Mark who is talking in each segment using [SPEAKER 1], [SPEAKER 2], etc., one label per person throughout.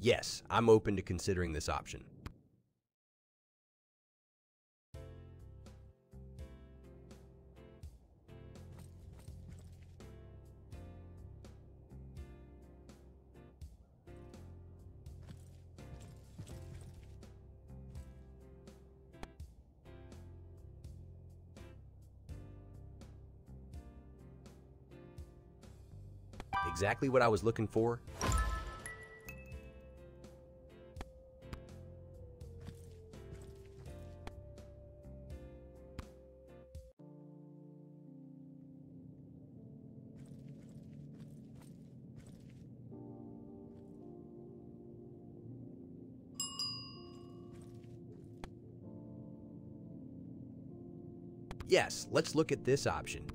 [SPEAKER 1] Yes, I'm open to considering this option. Exactly what I was looking for? Yes, let's look at this option.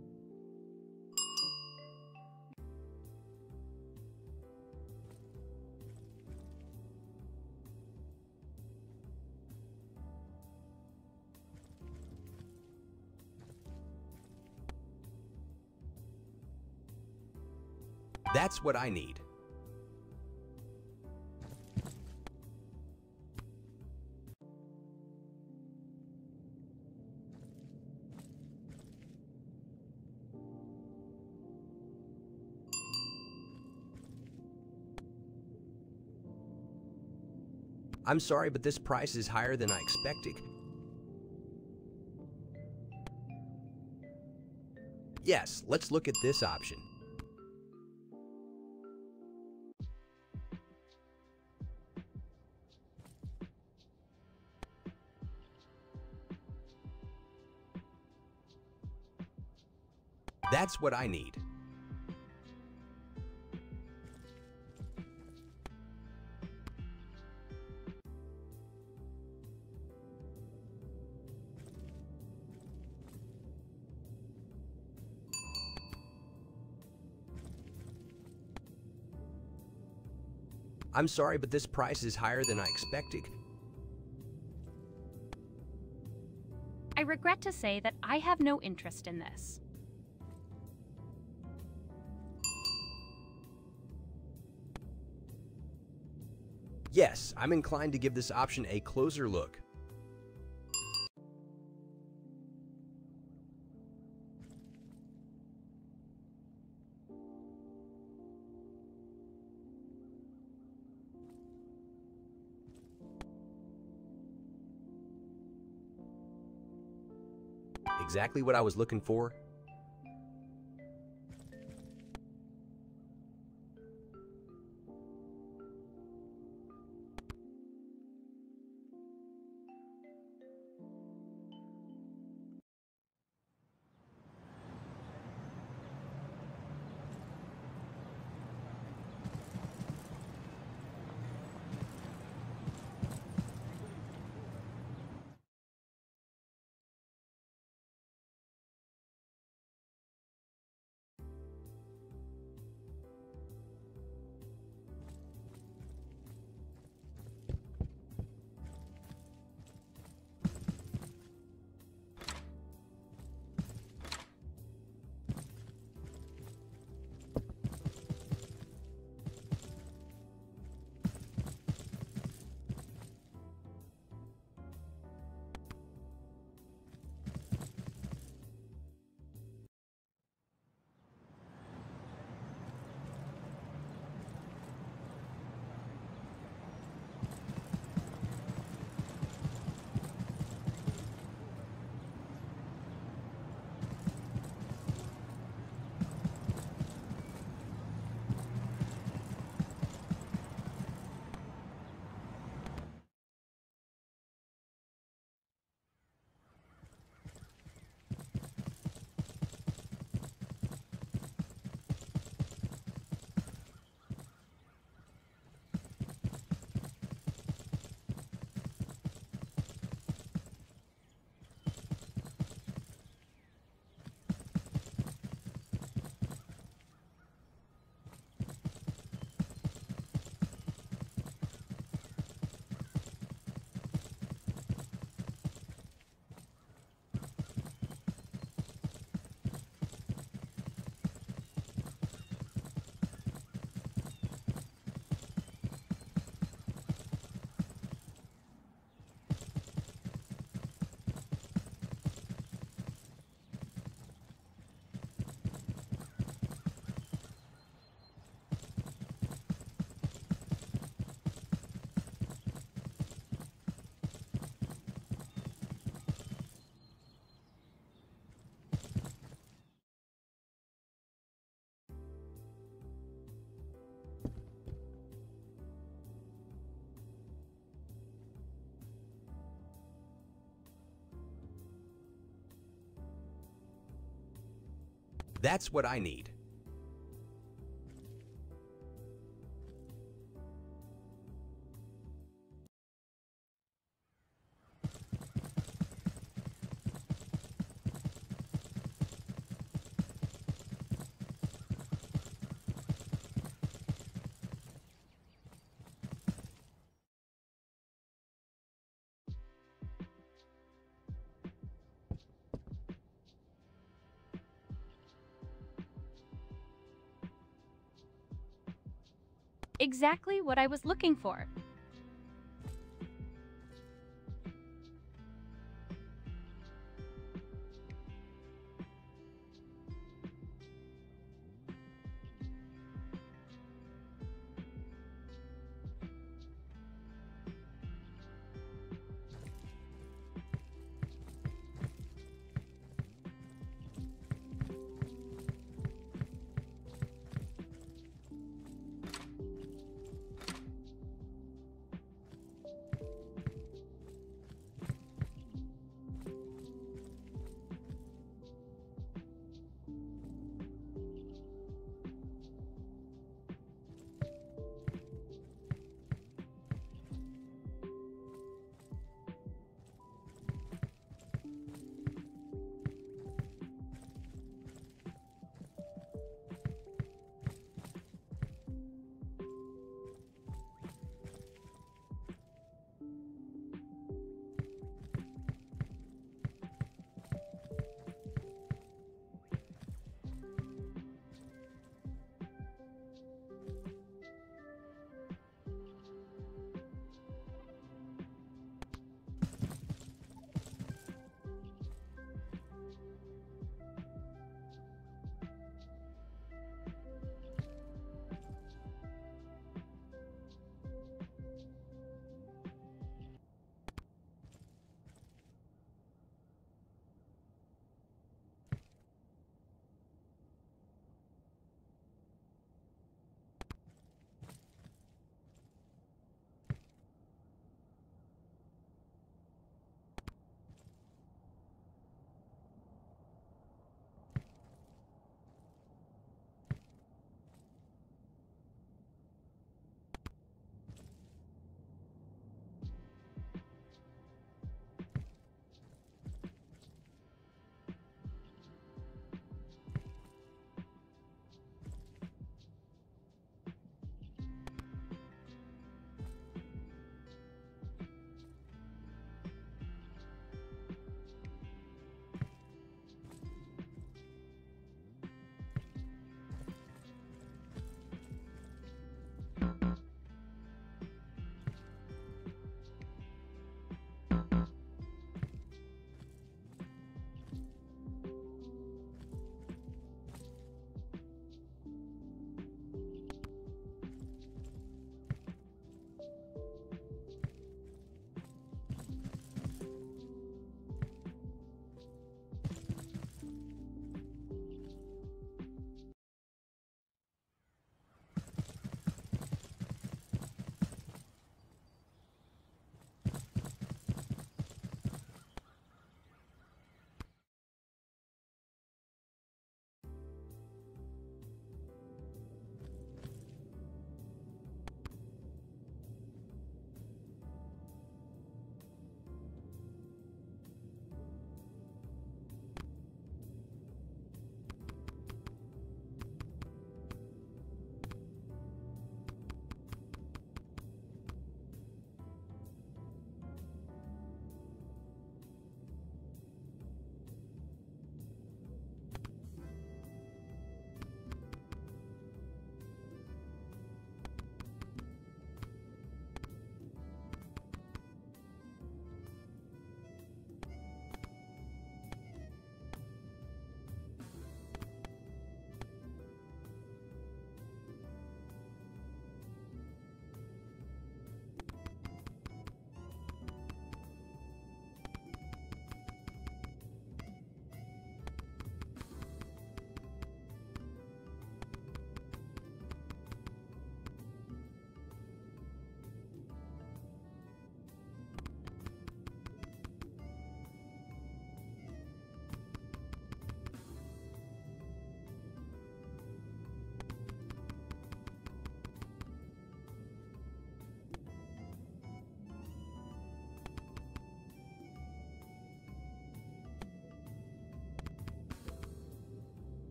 [SPEAKER 1] That's what I need. I'm sorry, but this price is higher than I expected. Yes, let's look at this option. That's what I need. I'm sorry, but this price is higher than I expected.
[SPEAKER 2] I regret to say that I have no interest in this.
[SPEAKER 1] Yes, I'm inclined to give this option a closer look. Exactly what I was looking for, That's what I need.
[SPEAKER 2] Exactly what I was looking for.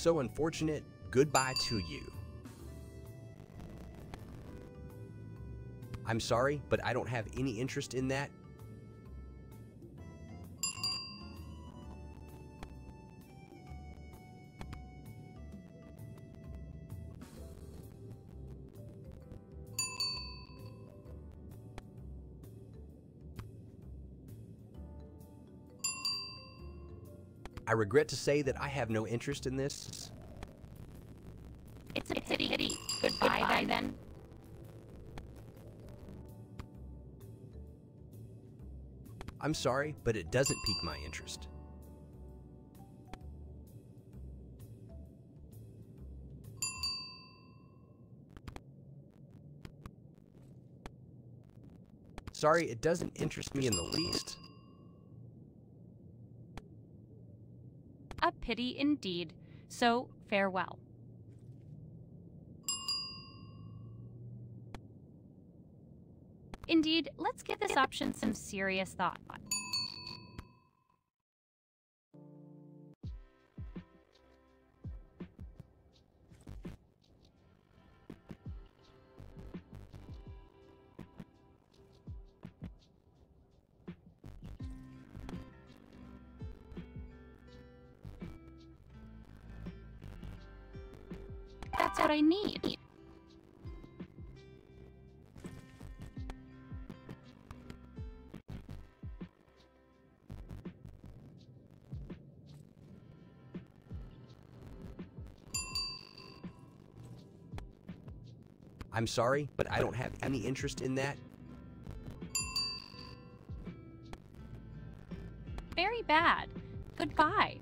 [SPEAKER 1] So unfortunate, goodbye to you. I'm sorry, but I don't have any interest in that. I regret to say that I have no interest in this.
[SPEAKER 2] It's a pity. pity. Goodbye, then.
[SPEAKER 1] I'm sorry, but it doesn't pique my interest. Sorry, it doesn't interest me in the least.
[SPEAKER 2] A pity indeed. So, farewell. Indeed, let's give this option some serious thought.
[SPEAKER 1] I'm sorry, but I don't have any interest in that.
[SPEAKER 2] Very bad. Goodbye.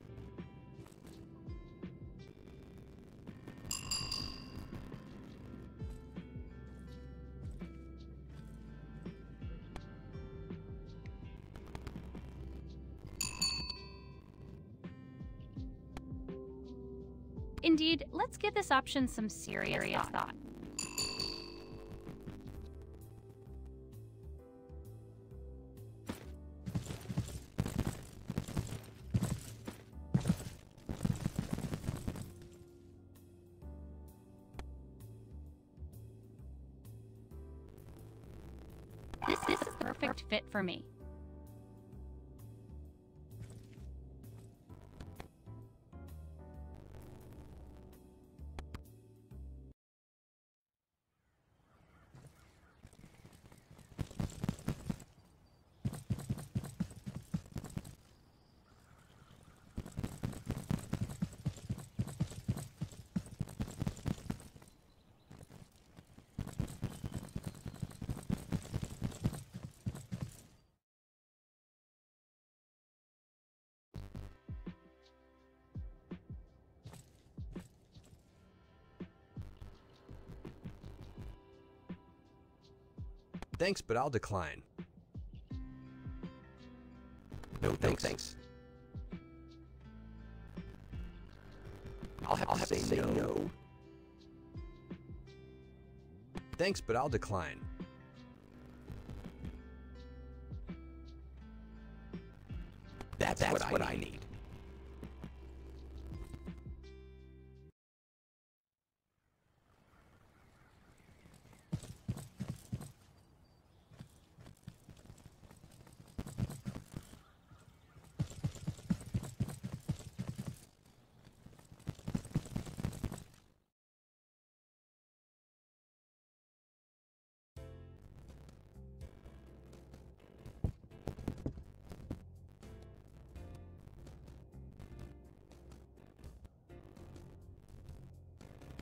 [SPEAKER 2] Indeed, let's give this option some serious thought. This fit for me.
[SPEAKER 1] Thanks, but I'll decline. No thanks. thanks. I'll have, I'll to, have say to say no. no. Thanks, but I'll decline.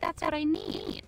[SPEAKER 2] That's what I need.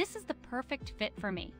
[SPEAKER 2] This is the perfect fit for me.